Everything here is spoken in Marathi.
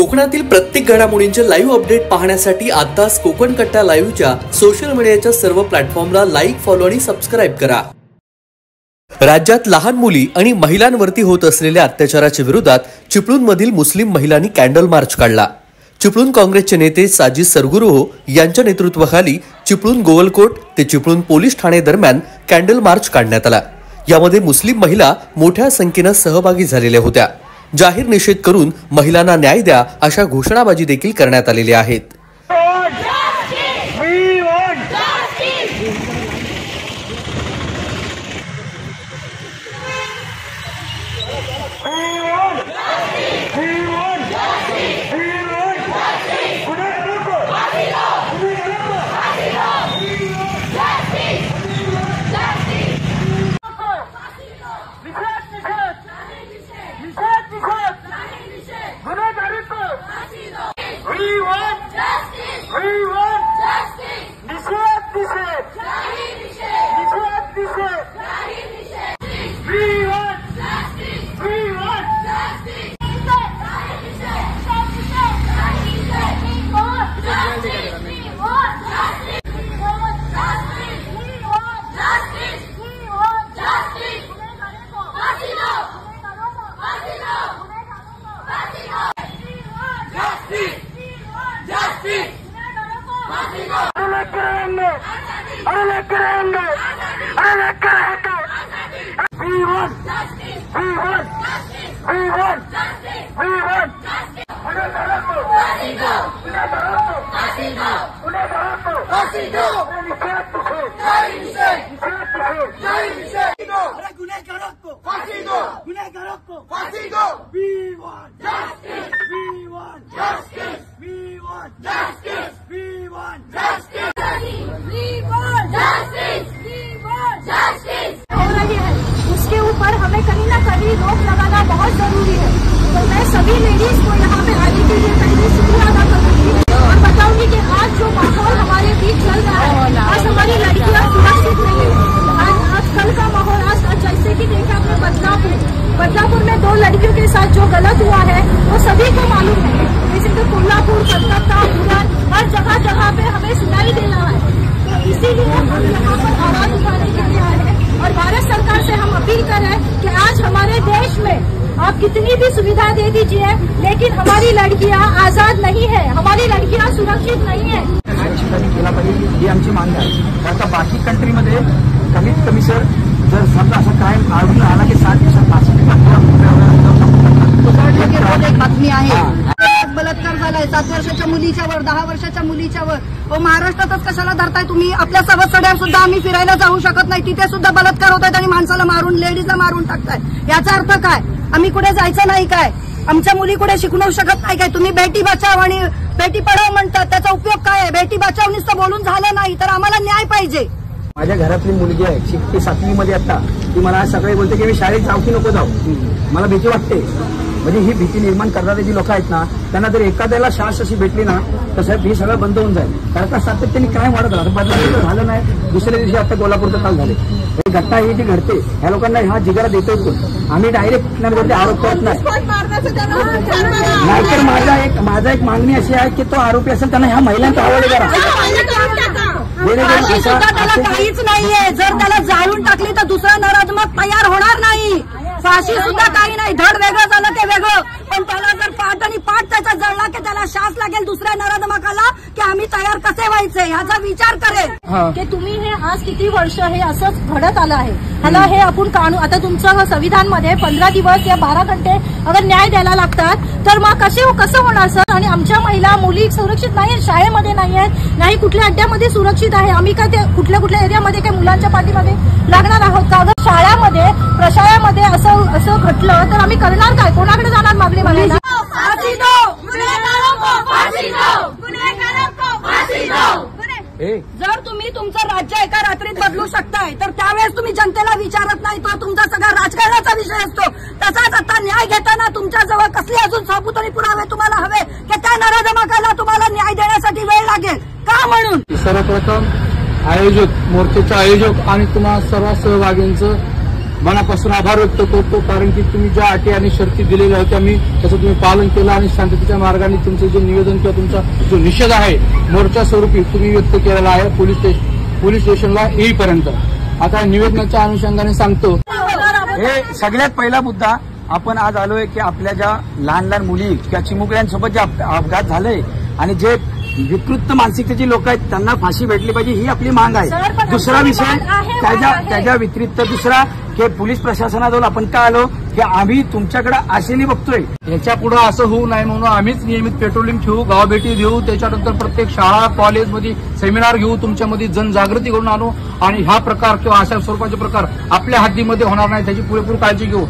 कोकणातील प्रत्येक घडामोडींचे लाईव्ह अपडेट पाहण्यासाठी आताच कोकण कट्टा लाईव्हच्या सोशल मीडियाच्या सर्व प्लॅटफॉर्मला लाईक फॉलो आणि सबस्क्राईब करा. राज्यात लहान मुली आणि महिलांवरती होत असलेल्या अत्याचाराच्या विरोधात चिपळूणमधील मुस्लिम महिलांनी कॅन्डल मार्च काढला. चिपळूण काँग्रेसचे नेते साजी सरगुरोह यांच्या नेतृत्वाखाली चिपळूण गोवलकोट ते चिपळूण पोलीस ठाणे दरम्यान कॅन्डल मार्च काढण्यात आला. यामध्ये मुस्लिम महिला मोठ्या संख्येनं सहभागी झालेल्या होत्या. जाहीर निषेध करून महिलांना न्याय द्या अशा घोषणाबाजी देखील करण्यात आलेल्या आहेत. Jai Hind! Jai Hind! को फांसी दो गुनेगारों को फांसी दो We want justice! We want justice! We want justice! We want justice! हो रही है उसके ऊपर हमें कहीं ना कहीं रोक लगाना बहुत ज़रूरी है। तो मैं सभी लेडीज़ को यहाँ पे आने के लिए पहले शुक्रिया अदा करूँगी और बताऊँगी कि आज जो माहौल हमारे बीच चल रहा है आज हमारी लड़कियाँ सुरक्षित नहीं है आज आज कल का माहौल आज आज जैसे कि देखा आपने बदलापुर बदलापुर में दो लड़कियों के साथ जो गलत हुआ है, वो सभी को मालूम है। कि कोल्हापुर, कलकत्ता उड़न हर जगह जगह पे हमें सुनाई दे रहा है। तो इसीलिए हम यहाँ पर आवाज़ उठाने के लिए आए हैं और भारत सरकार से हम अपील कर रहे हैं कि आज हमारे देश में आप कितनी भी सुविधा दे दीजिए, लेकिन हमारी लड़कियाँ आज़ाद नहीं है। हमारी लड़कियाँ सुरक्षित नहीं है। ही आमची मागणी आहे. आता बाकी कंट्रीमध्ये कमीत कमी सर जर समजा क्राईम आढळून आला की सात फाशी रोज एक बातमी आहे. बलात्कार झालाय. सात वर्षाच्या मुलीच्या वर दहा वर्षाच्या मुलीच्या वर. हो महाराष्ट्रातच कशाला धरताय तुम्ही? आपल्या सवत्सड्यावर सुद्धा आम्ही फिरायला जाऊ शकत नाही. तिथे सुद्धा बलात्कार होत आहेत आणि माणसाला मारून लेडीजला मारून टाकताय. याचा अर्थ काय? आम्ही कुठे जायचं नाही काय? आमच्या मुली कुठे शिकणू शकत नाही काय? तुम्ही बेटी बचाव आणि बेटी पढाव म्हणतात. त्याचा उपयोग काय आहे? बेटी बचाव नुसतं बोलून झालं नाही तर आम्हाला न्याय पाहिजे. माझ्या घरातली मुलगी आहे. शिकते सातवी मध्ये आता. ती मला आज सकाळी बोलते की मी शाळेत जाऊ की नको जाऊ? मला भीती वाटते. म्हणजे ही भीती निर्माण करणारे जी लोक आहेत ना त्यांना जर एखाद्याला शास अशी भेटली ना तर साहेब हे सगळं बंद होऊन जाईल. कारण का सातत्याने काय वाढत राहतं. बदलापूरचं झालं नाही. दुसऱ्या दिवशी आता कोल्हापूरचं काल झाले. ही घटना ही जी घडते ह्या लोकांना हा जिगारा देतोय कोण? आम्ही डायरेक्ट आरोप करत नाही. नाहीतर माझा एक माझा एक मागणी अशी आहे की तो आरोपी असेल त्यांना ह्या महिलांचा हवाले करा. काहीच नाहीये. जर त्याला जाळून टाकली तर दुसरा नराधमक तयार होणार नाही. फाशी सुद्धा काही नाही. धड वेगळं पण त्याला जर पाठ आणि जळला की त्याला शास लागेल दुसऱ्या नराधमकाला की आम्ही तयार कसे व्हायचे ह्याचा विचार करेल. की तुम्ही हे आज किती वर्ष हे असंच घडत आलं आहे? ह्याला हे आपण कानून आता तुमचं संविधानमध्ये पंधरा दिवस या बारा घंटे अगर न्याय द्यायला लागतात तर मग कसे कसं होणार सर? आणि आमच्या महिला मुली सुरक्षित नाही आहेत शाळेमध्ये नाही आहेत नाही कुठल्या अड्ड्यामध्ये सुरक्षित आहे? आम्ही काय ते कुठल्या कुठल्या एरियामध्ये काय मुलांच्या पाठीमध्ये लागणार आहोत का? अगर शाळामध्ये प्रशाळामध्ये असं असं घडलं तर आम्ही करणार काय? कोणाकडे जाणार मागणी मागायला फाशी दो गुन्हेगारों को फाशी दो गुन्हेगारों को फाशी दो जर तुम्ही तुमचं राज्य एका रात्रीत बदलू शकताय तर त्यावेळेस तुम्ही जनतेला विचारत नाही तो तुमचा सगळा राजकारणाचा विषय असतो. तसाच आता न्याय घेताना तुमच्याजवळ कसले अजून साबूत आणि पुरावे तुम्हाला हवे की त्या नराधमाकाला तुम्हाला न्याय देण्यासाठी वेळ लागेल. का म्हणून? सर्वप्रथम आयोजक मोर्चेचे आयोजक आणि तुम्हा सर्व सहभागींचं मनापासून आभार व्यक्त करतो कारण की तुम्ही ज्या अटी आणि शर्ती दिलेल्या होत्या मी त्याचं तुम्ही पालन केलं आणि शांततेच्या मार्गाने तुमचं जे निवेदन किंवा तुमचा जो निषेध आहे मोर्चा स्वरूपी तुम्ही व्यक्त केलेला आहे पोलीस स्टेशन पोलीस स्टेशनला येईपर्यंत. आता निवेदनाच्या अनुषंगाने सांगतो. हे सगळ्यात पहिला मुद्दा आपण आज आलोय की आपल्या ज्या लहान लहान मुली किंवा चिमुकल्यांसोबत जे अपघात झाले आणि जे विकृत मानसिकतेची लोक आहेत त्यांना फाशी भेटली पाहिजे ही आपली मांग आहे. दुसरा विषय त्याच्या. त्याच्या व्यतिरिक्त दुसरा की पोलीस प्रशासनाजवळ आपण का आलो की आम्ही तुमच्याकडे आशेने बघतोय. याच्यापुढे असं होऊ नये म्हणून आम्हीच नियमित पेट्रोलिंग ठेवू गावभेटी देऊ त्याच्यानंतर प्रत्येक शाळा कॉलेजमध्ये सेमिनार घेऊ तुमच्यामध्ये जनजागृती करून आणू आणि हा प्रकार किंवा अशा स्वरूपाचे प्रकार आपल्या हद्दीमध्ये होणार नाही त्याची पुरेपूर काळजी घेऊ.